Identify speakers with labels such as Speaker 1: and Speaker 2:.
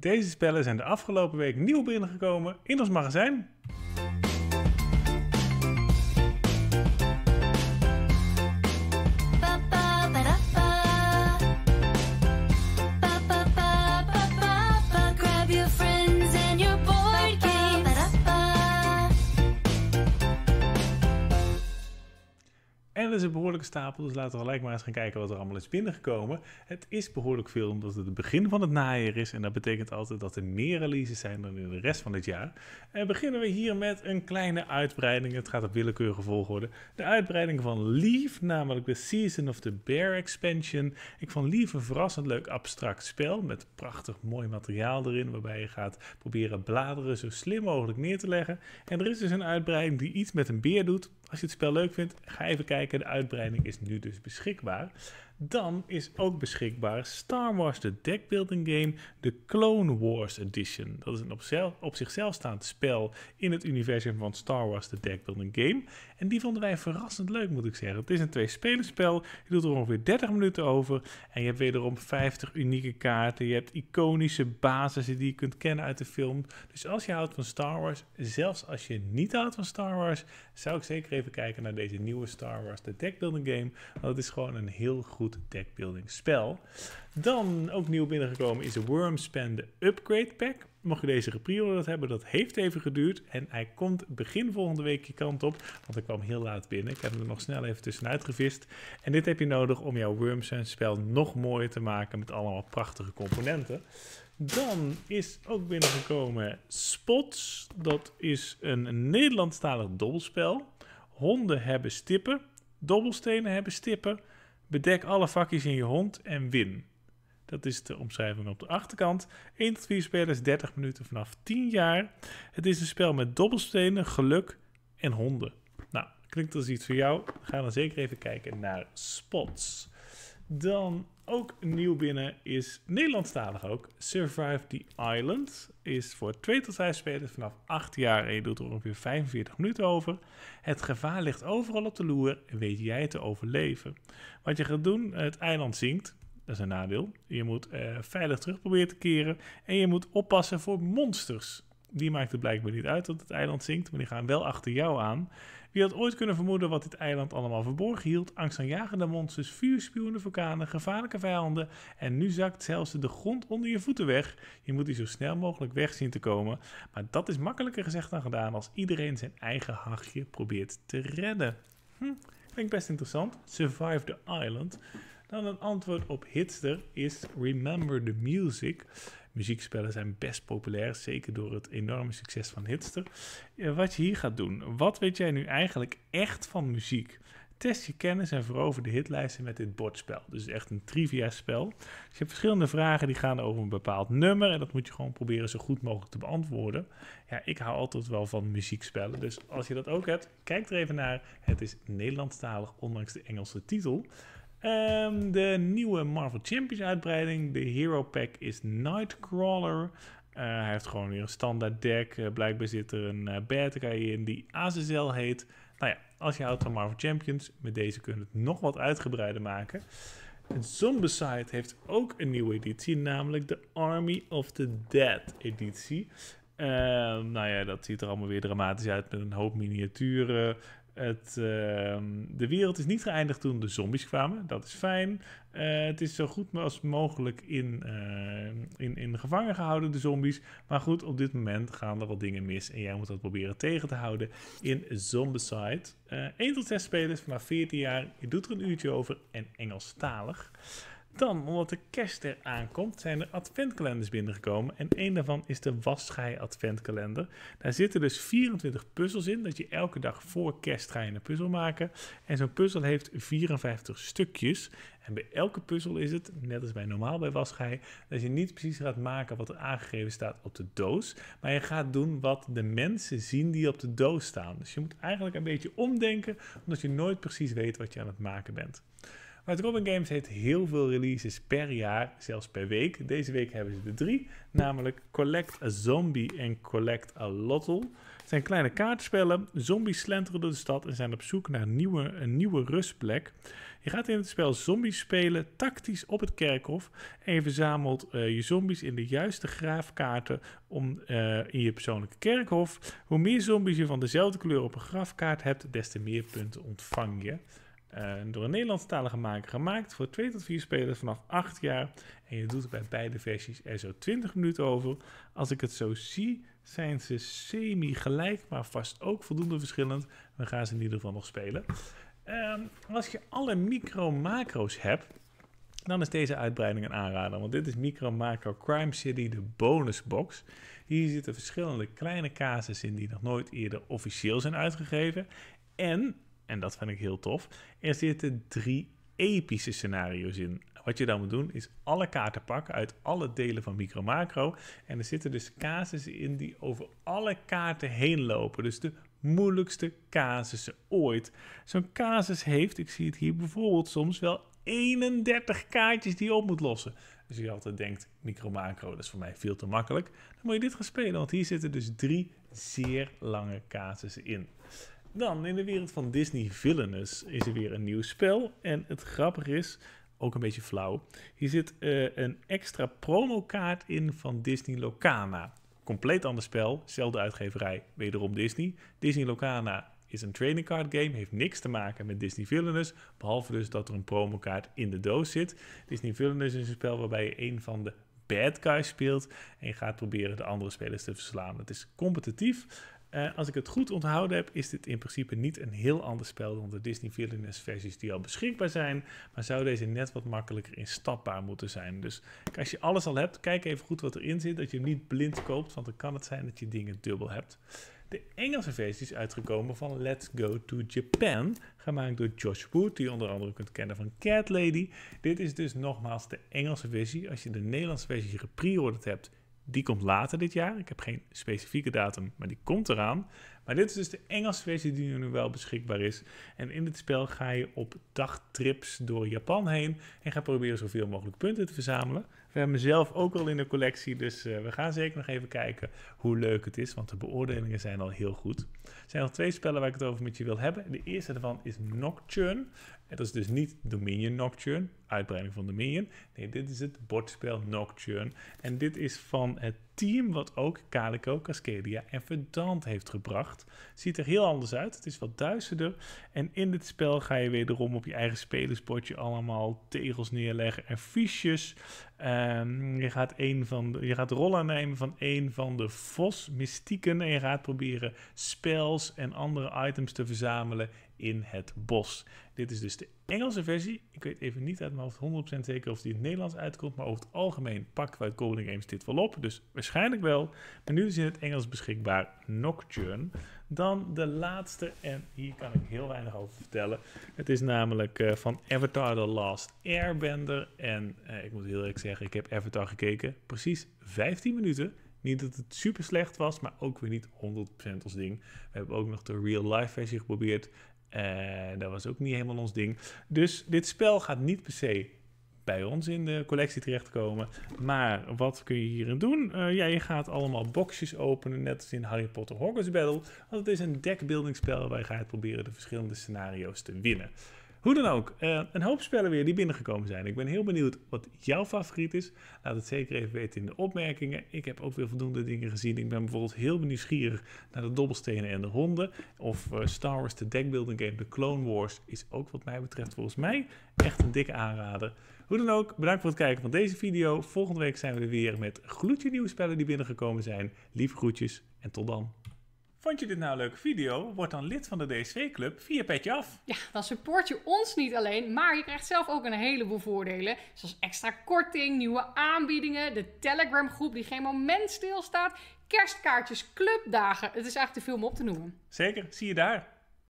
Speaker 1: Deze spellen zijn de afgelopen week nieuw binnengekomen in ons magazijn. Er is een behoorlijke stapel, dus laten we gelijk maar eens gaan kijken wat er allemaal is binnengekomen. Het is behoorlijk veel omdat het het begin van het najaar is. En dat betekent altijd dat er meer releases zijn dan in de rest van het jaar. En beginnen we hier met een kleine uitbreiding. Het gaat op willekeurige volgorde. De uitbreiding van Leaf, namelijk de Season of the Bear expansion. Ik vond Leaf een verrassend leuk abstract spel met prachtig mooi materiaal erin. Waarbij je gaat proberen bladeren zo slim mogelijk neer te leggen. En er is dus een uitbreiding die iets met een beer doet. Als je het spel leuk vindt, ga even kijken. De uitbreiding is nu dus beschikbaar. Dan is ook beschikbaar Star Wars The Deckbuilding Game, de Clone Wars Edition. Dat is een op, zel- op zichzelf staand spel in het universum van Star Wars The Deckbuilding Game. En die vonden wij verrassend leuk, moet ik zeggen. Het is een twee-spelerspel. Je doet er ongeveer 30 minuten over. En je hebt wederom 50 unieke kaarten. Je hebt iconische basissen die je kunt kennen uit de film. Dus als je houdt van Star Wars, zelfs als je niet houdt van Star Wars, zou ik zeker even kijken naar deze nieuwe Star Wars The Deckbuilding Game. Want het is gewoon een heel goed deckbuilding spel. Dan ook nieuw binnengekomen is de Wormspan de Upgrade Pack. Mocht je deze gepreorderd hebben, dat heeft even geduurd. En hij komt begin volgende week je kant op. Want hij kwam heel laat binnen. Ik heb hem er nog snel even tussenuit gevist. En dit heb je nodig om jouw Wormspan spel nog mooier te maken met allemaal prachtige componenten. Dan is ook binnengekomen Spots. Dat is een Nederlandstalig dobbelspel. Honden hebben stippen. Dobbelstenen hebben stippen. Bedek alle vakjes in je hond en win. Dat is de omschrijving op de achterkant. 1 tot 4 spelers, 30 minuten vanaf 10 jaar. Het is een spel met dobbelstenen, geluk en honden. Nou, klinkt als iets voor jou. Ga dan zeker even kijken naar Spots. Dan ook nieuw binnen is Nederlandstalig ook. Survive the Island is voor 2 tot 5 spelers vanaf 8 jaar en je doet er ongeveer 45 minuten over. Het gevaar ligt overal op de loer en weet jij te overleven. Wat je gaat doen, het eiland zinkt. Dat is een nadeel. Je moet eh, veilig terug proberen te keren en je moet oppassen voor monsters. Die maakt het blijkbaar niet uit dat het eiland zinkt, maar die gaan wel achter jou aan. Wie had ooit kunnen vermoeden wat dit eiland allemaal verborgen hield? Angstaanjagende monsters, vuurspuwende vulkanen, gevaarlijke vijanden. En nu zakt zelfs de grond onder je voeten weg. Je moet hier zo snel mogelijk weg zien te komen. Maar dat is makkelijker gezegd dan gedaan als iedereen zijn eigen hachje probeert te redden. Hm, ik best interessant. Survive the Island. Dan een antwoord op Hitster is Remember the Music. Muziekspellen zijn best populair, zeker door het enorme succes van Hitster. Wat je hier gaat doen, wat weet jij nu eigenlijk echt van muziek? Test je kennis en verover de hitlijsten met dit bordspel. Dus echt een trivia spel. Dus je hebt verschillende vragen die gaan over een bepaald nummer. En dat moet je gewoon proberen zo goed mogelijk te beantwoorden. Ja, ik hou altijd wel van muziekspellen. Dus als je dat ook hebt, kijk er even naar. Het is Nederlandstalig, ondanks de Engelse titel. De nieuwe Marvel Champions uitbreiding, de Hero Pack, is Nightcrawler. Eh, hij heeft gewoon weer een standaard deck. Eh, blijkbaar zit er een uh, in die Azazel heet. Nou ja, als je houdt van Marvel Champions, met deze kun je het nog wat uitgebreider maken. Zombicide heeft ook een nieuwe editie, namelijk de Army of the Dead editie. Ehm, nou ja, dat ziet er allemaal weer dramatisch uit met een hoop miniaturen. Het, ehm, de wereld is niet geëindigd toen de zombies kwamen. Dat is fijn. Eh, het is zo goed als mogelijk in, eh, in, in gevangen gehouden, de zombies. Maar goed, op dit moment gaan er wat dingen mis. En jij moet dat proberen tegen te houden in Zombicide. Eh 1 tot 6 spelers vanaf 14 jaar. Je doet er een uurtje over en Engelstalig. Dan, omdat de kerst eraan komt, zijn er adventkalenders binnengekomen. En een daarvan is de Wasschei adventkalender. Daar zitten dus 24 puzzels in. Dat je elke dag voor kerst ga je een puzzel maken. En zo'n puzzel heeft 54 stukjes. En bij elke puzzel is het, net als bij normaal bij Wasschei, dat je niet precies gaat maken wat er aangegeven staat op de doos. Maar je gaat doen wat de mensen zien die op de doos staan. Dus je moet eigenlijk een beetje omdenken, omdat je nooit precies weet wat je aan het maken bent. White Robin Games heeft heel veel releases per jaar, zelfs per week. Deze week hebben ze er drie, namelijk Collect a Zombie en Collect a Lottel. Het zijn kleine kaartspellen. Zombies slenteren door de stad en zijn op zoek naar een nieuwe, een nieuwe rustplek. Je gaat in het spel zombies spelen, tactisch op het kerkhof. En je verzamelt eh, je zombies in de juiste graafkaarten om, eh, in je persoonlijke kerkhof. Hoe meer zombies je van dezelfde kleur op een grafkaart hebt, des te meer punten ontvang je. Eh, door een Nederlandstalige maker gemaakt voor 2 tot 4 spelers vanaf 8 jaar. En je doet bij beide versies er zo 20 minuten over. Als ik het zo zie, zijn ze semi-gelijk, maar vast ook voldoende verschillend. We gaan ze in ieder geval nog spelen. Ehm, als je alle micro-macro's hebt, dan is deze uitbreiding een aanrader. Want dit is Micro Macro Crime City, de bonusbox. Hier zitten verschillende kleine casus in die nog nooit eerder officieel zijn uitgegeven. En, en dat vind ik heel tof, er zitten drie epische scenario's in. Wat je dan moet doen is alle kaarten pakken uit alle delen van Micro Macro. En er zitten dus casussen in die over alle kaarten heen lopen. Dus de moeilijkste casussen ooit. Zo'n casus heeft, ik zie het hier bijvoorbeeld soms wel 31 kaartjes die je op moet lossen. Dus je altijd denkt, micro macro, dat is voor mij veel te makkelijk. Dan moet je dit gaan spelen, want hier zitten dus drie zeer lange casussen in. Dan, in de wereld van Disney Villainous is er weer een nieuw spel. En het grappige is, ook een beetje flauw, hier zit eh, een extra promokaart in van Disney Locana. Compleet ander spel, zelfde uitgeverij, wederom Disney. Disney Locana is een trading card game, heeft niks te maken met Disney Villainous, behalve dus dat er een promokaart in de doos zit. Disney Villainous is een spel waarbij je een van de bad guys speelt en je gaat proberen de andere spelers te verslaan. Het is competitief. Eh, als ik het goed onthouden heb, is dit in principe niet een heel ander spel dan de Disney Villainous versies die al beschikbaar zijn, maar zou deze net wat makkelijker instapbaar moeten zijn. Dus als je alles al hebt, kijk even goed wat erin zit, dat je hem niet blind koopt, want dan kan het zijn dat je dingen dubbel hebt. De Engelse versie is uitgekomen van Let's Go to Japan, gemaakt door Josh Wood, die je onder andere kunt kennen van Cat Lady. Dit is dus nogmaals de Engelse versie. Als je de Nederlandse versie gepreorderd hebt, die komt later dit jaar. Ik heb geen specifieke datum, maar die komt eraan. Maar dit is dus de Engelse versie die nu wel beschikbaar is. En in dit spel ga je op dagtrips door Japan heen en ga proberen zoveel mogelijk punten te verzamelen. We hebben hem zelf ook al in de collectie, dus uh, we gaan zeker nog even kijken hoe leuk het is, want de beoordelingen zijn al heel goed. Er zijn nog twee spellen waar ik het over met je wil hebben. De eerste daarvan is Nocturne. En dat is dus niet Dominion Nocturne, uitbreiding van Dominion. Nee, dit is het bordspel Nocturne. En dit is van het team wat ook Calico, Cascadia en Verdant heeft gebracht. Ziet er heel anders uit. Het is wat duisterder. En in dit spel ga je wederom op je eigen spelersbordje allemaal tegels neerleggen en fiches. Um, je, gaat een van de, je gaat rollen nemen van een van de Vos mystieken. En je gaat proberen spells en andere items te verzamelen in het bos. Dit is dus de Engelse versie. Ik weet even niet uit mijn hoofd 100% zeker of die in het Nederlands uitkomt. Maar over het algemeen pakken we uit Golden Games dit wel op. Dus waarschijnlijk wel. Maar nu is in het Engels beschikbaar Nocturne. Dan de laatste. En hier kan ik heel weinig over vertellen. Het is namelijk uh, van Avatar The Last Airbender. En uh, ik moet heel eerlijk zeggen, ik heb Avatar gekeken. Precies 15 minuten. Niet dat het super slecht was, maar ook weer niet 100% ons ding. We hebben ook nog de real life versie geprobeerd. En dat was ook niet helemaal ons ding. Dus dit spel gaat niet per se bij ons in de collectie terechtkomen. Maar wat kun je hierin doen? Uh, ja, je gaat allemaal boxjes openen, net als in Harry Potter Hogwarts Battle. Want het is een deckbuilding spel waar je gaat proberen de verschillende scenario's te winnen. Hoe dan ook, uh, een hoop spellen weer die binnengekomen zijn. Ik ben heel benieuwd wat jouw favoriet is. Laat het zeker even weten in de opmerkingen. Ik heb ook weer voldoende dingen gezien. Ik ben bijvoorbeeld heel nieuwsgierig naar de dobbelstenen en de honden. Of uh, Star Wars, de deckbuilding game, de Clone Wars, is ook wat mij betreft volgens mij echt een dikke aanrader. Hoe dan ook, bedankt voor het kijken van deze video. Volgende week zijn we er weer met gloedje nieuwe spellen die binnengekomen zijn. Lieve groetjes en tot dan. Vond je dit nou een leuke video? Word dan lid van de DSV-club via Petje Af.
Speaker 2: Ja, dan support je ons niet alleen, maar je krijgt zelf ook een heleboel voordelen. Zoals extra korting, nieuwe aanbiedingen, de Telegram-groep die geen moment stilstaat, kerstkaartjes, clubdagen. Het is eigenlijk te veel om op te noemen.
Speaker 1: Zeker, zie je daar.